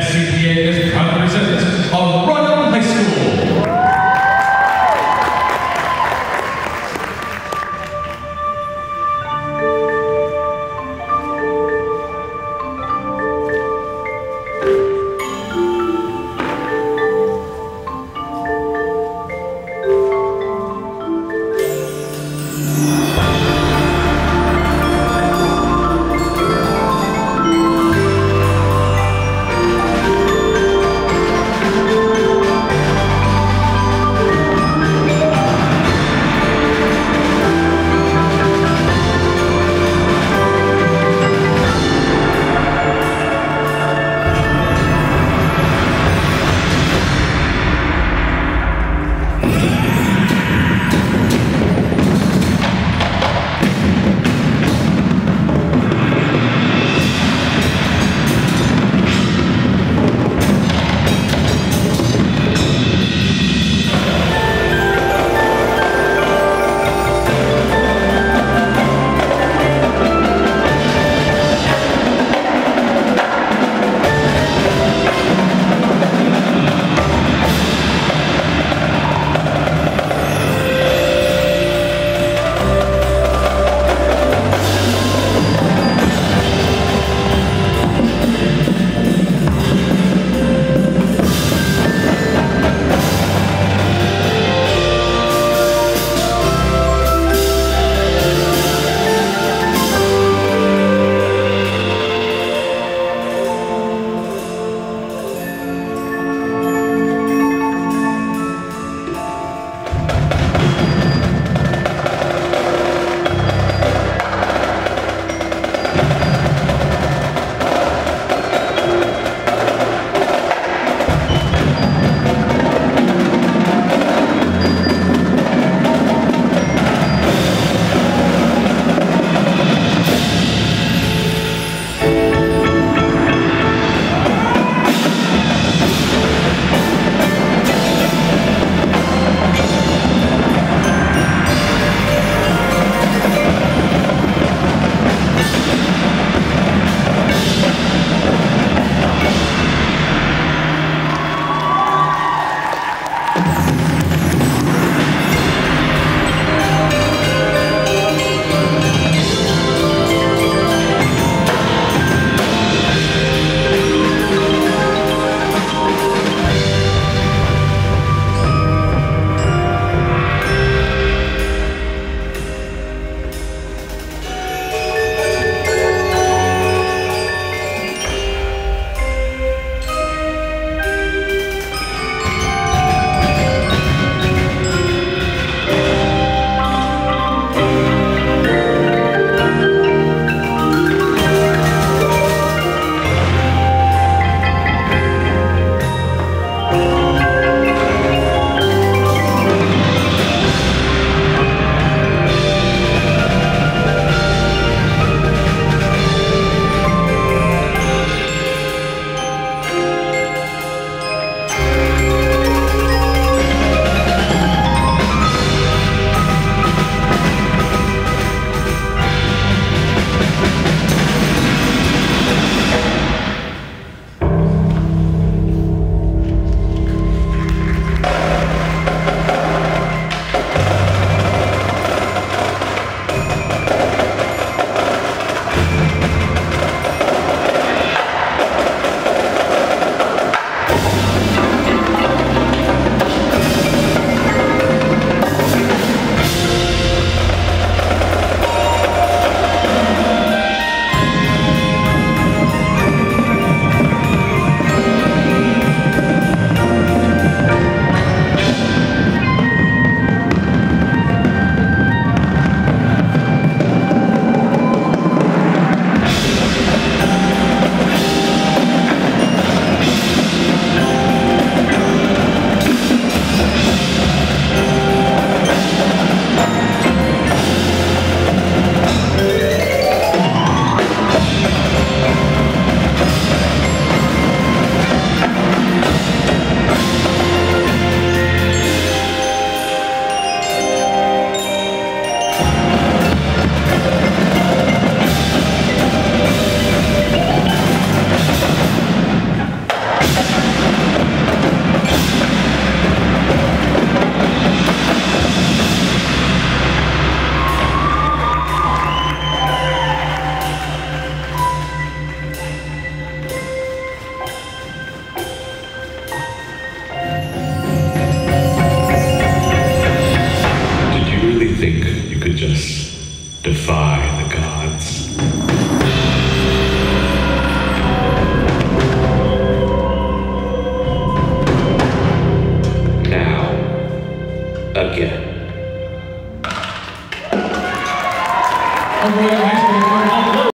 SCPA is proud to present